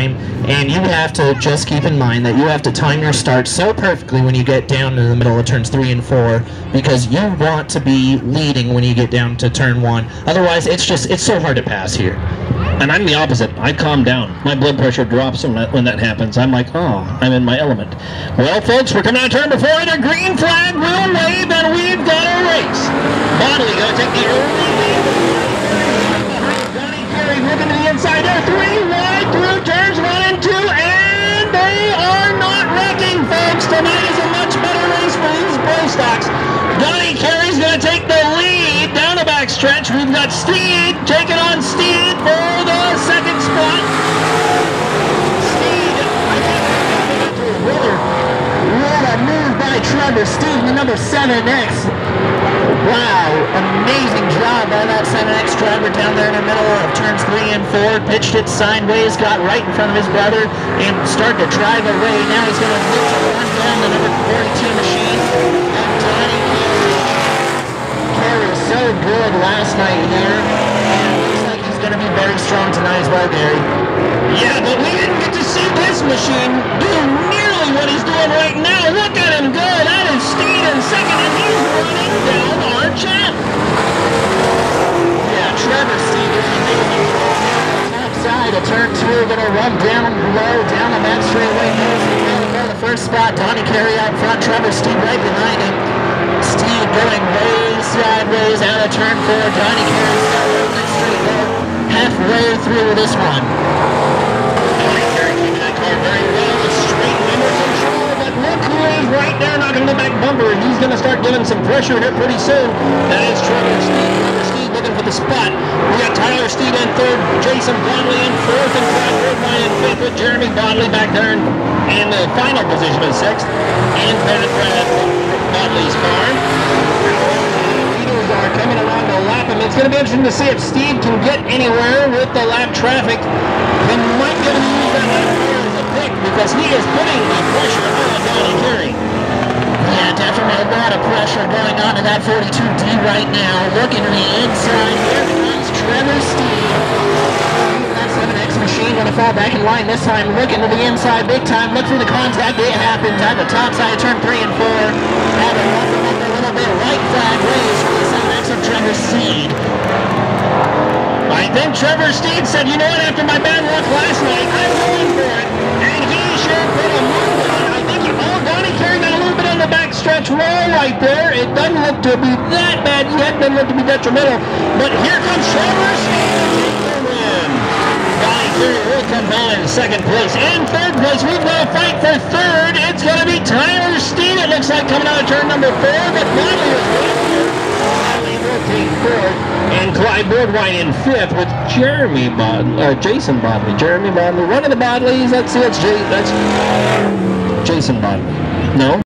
time, and you have to just keep in mind that you have to time your start so perfectly when you get down to the middle of turns 3 and 4, because you want to be leading when you get down to turn 1. Otherwise, it's just, it's so hard to pass here. And I'm the opposite. I calm down. My blood pressure drops when that, when that happens. I'm like, oh, I'm in my element. Well, folks, we're coming out of turn before, and a green flag will wave, and we've got a race. Bodley going to take the early lead. Johnny Carey moving to the inside there. 3 1. These. Donnie Carey's going to take the lead down the backstretch. We've got Steed taking on Steed for the second spot. Steed, I think What a, what a move by Trevor Steed, the number 7X. Wow, amazing job by that 7X driver down there in the middle of turns 3 and 4. Pitched it sideways, got right in front of his brother, and started to drive away. Now he's going to look to run down the number 42 machine. And Donnie Carey good last night here. And looks like he's going to be very strong tonight as well, Gary. Yeah, but we didn't get to see this machine do nearly what he's doing right now. Look at him go. That is Steed in second, and he's running down our champ. Yeah, Trevor Steed is top side of turn two, gonna run down low, down the back straightaway. For the first spot, Donnie Carey out front, Trevor Steed right behind him. Steed going way sideways out of turn four. Donnie Carey still straight low, halfway through this one. Donnie Carey keeping that car very well. The straight numbers control, but look who is right there knocking the back bumper. He's going to start giving some pressure here pretty soon. That is Trevor Steed. Trevor Steed looking for the spot. We got Tyler Steed in third, Jason Bodley in fourth, and Brad Woodbine in fifth with Jeremy Bodley back there in the final position in sixth. And Brad, going to be interesting to see if Steed can get anywhere with the lap traffic. They might get to use that lap as a pick because he is putting the pressure on Donnie Carey. Yeah, definitely a lot of pressure going on to that 42D right now. Looking to the inside. There comes Trevor Steed machine going to fall back in line this time, looking to the inside big time, look for the contact, it happened at the top side turn 3 and 4, Trevor Steed said, you know what, after my bad luck last night, I'm going for it. And he sure put a move on. I think he, oh, Donnie Carey got a little bit on the back stretch wall right there. It doesn't look to be that bad yet, doesn't look to be detrimental. But here comes Trevor Steed to take the win. Will come home in second place. And third place, we've got to fight for third. It's going to be Tyler Steed, it looks like, coming out of turn number four. But Bodley is right here. Bodley will take fourth. And Clyde Boardwine in fifth with Jeremy Bodley, Jason Bodley. Jeremy Bodley, one of the Bodleys. Let's see, that's Jay, that's Jason Bodley. No?